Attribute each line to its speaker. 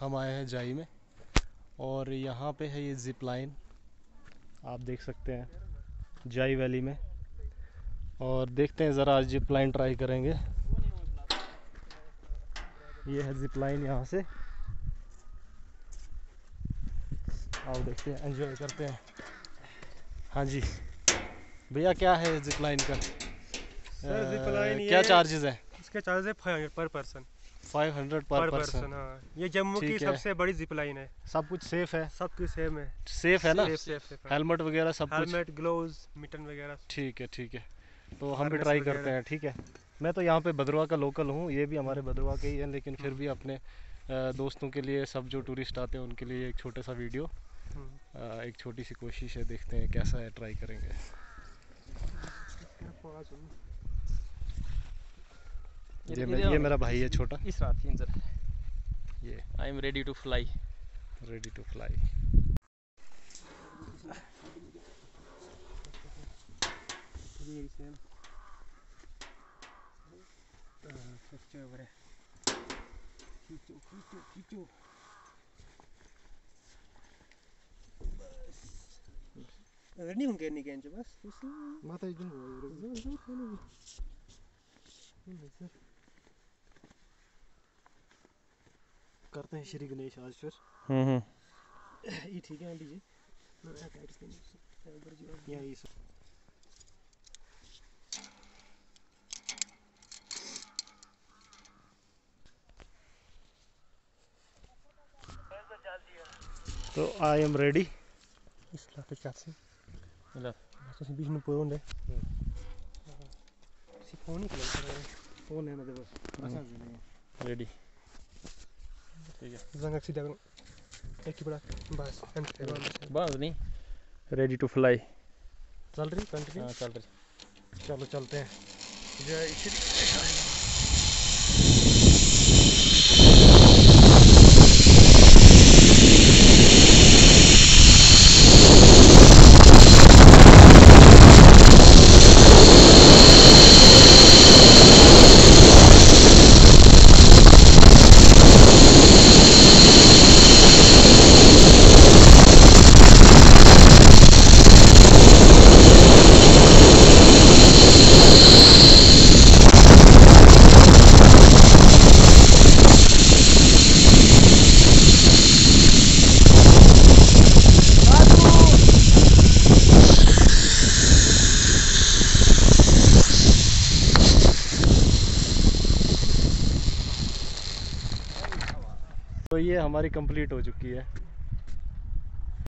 Speaker 1: हम आए हैं जाई में। और यहाँ पे है ये जिप लाइन आप देख सकते हैं जाई वैली में। और देखते हैं ज़रा आज जिप लाइन ट्राई करेंगे। ये है जिप लाइन यहाँ से। आओ देखते हैं एंजॉय करते हैं। हाँ जी। भैया क्या है जिप लाइन का?
Speaker 2: सर जिप लाइन
Speaker 1: क्या चार्जेस है?
Speaker 2: इसके चार्ज है फाइव हंड्रेड पर पर्सन
Speaker 1: 500 पर
Speaker 2: पर
Speaker 1: पर्सन
Speaker 2: हाँ। ये जम्मू की सबसे बड़ी जिप लाइन है।
Speaker 1: सब कुछ सेफ़ है।
Speaker 2: सब कुछ सेम है।
Speaker 1: सेफ़ है ना? हेलमेट वगैरह सब कुछ।
Speaker 2: हेलमेट ग्लोव्स मिटन वगैरह।
Speaker 1: ठीक है ठीक है। तो हम भी ट्राई करते हैं ठीक है। मैं तो यहाँ पे भद्रवा का लोकल हूँ ये भी हमारे भद्रवा के ही है लेकिन फिर भी अपने दोस्तों के लिए सब जो टूरिस्ट आते हैं उनके लिए एक छोटा सा वीडियो
Speaker 2: हम्म।
Speaker 1: एक छोटी सी कोशिश है देखते हैं कैसा है ट्राई करेंगे। ये मे- ये मेरा भाई है छोटा।
Speaker 3: इस रात ही इंजर
Speaker 1: ये।
Speaker 3: I am ready to fly
Speaker 1: ready to fly
Speaker 2: खींचो बरे खींचो खींचो खींचो बस अगर नहीं होंगे नहीं कहेंगे बस कुछ
Speaker 1: माता जी करते हैं श्री गणेश आज फिर।
Speaker 3: हम्म
Speaker 2: ये ठीक है आंटी जी।
Speaker 1: ये तो आई एम रेडी
Speaker 2: इस लाते चाचे
Speaker 3: इला
Speaker 2: तुसी बीच में पोयो होंदे सी फ़ोन ही
Speaker 1: फ़ोन है मतलब बस
Speaker 2: रेडी सीधा करो एक ही बड़ा बस बस
Speaker 3: नहीं। रेडी टू फ्लाई
Speaker 1: चल रही कंटिन्यू हाँ,
Speaker 3: चल रही।
Speaker 1: चलो चलते हैं। जय श्री तो ये हमारी कंप्लीट हो चुकी है।